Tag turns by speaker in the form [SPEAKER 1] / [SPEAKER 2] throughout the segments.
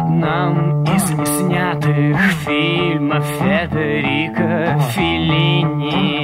[SPEAKER 1] одном из снятых фильмов Федерико Феллини.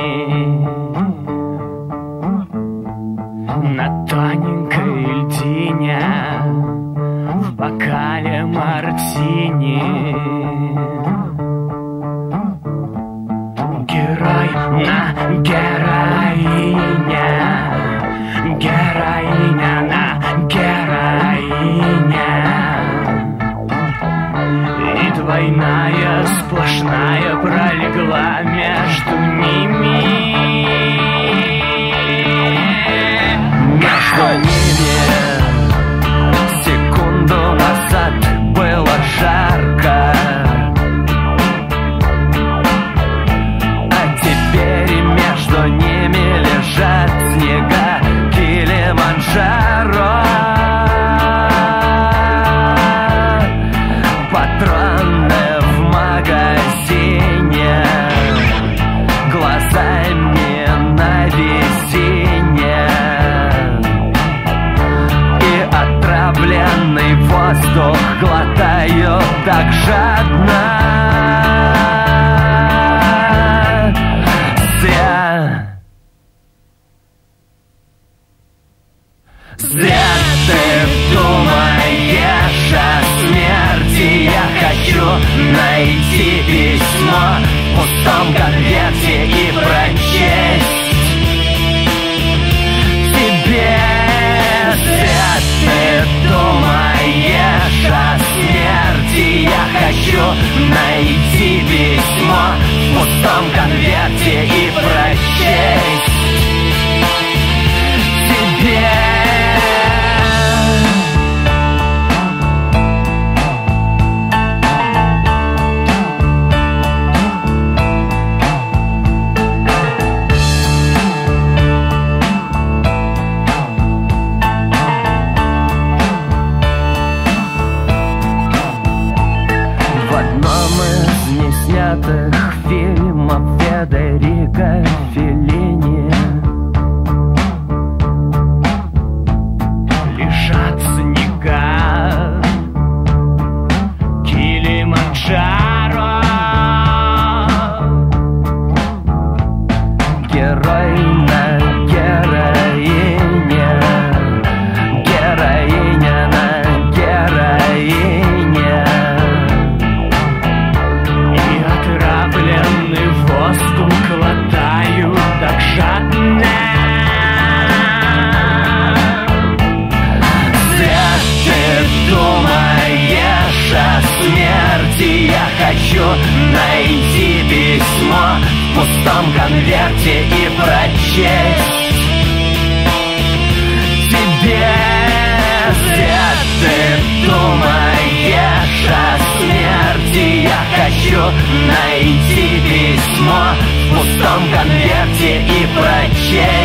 [SPEAKER 1] I Зря ты думаешь о смерти Я хочу найти письмо в пустом конверте и прочесть. Тебе Зря ты думаешь о смерти Я хочу найти письмо пустом конверте и прочесть. Тебе Зря ты думаешь о смерти. Я хочу найти письмо в пустом конверте и прочесть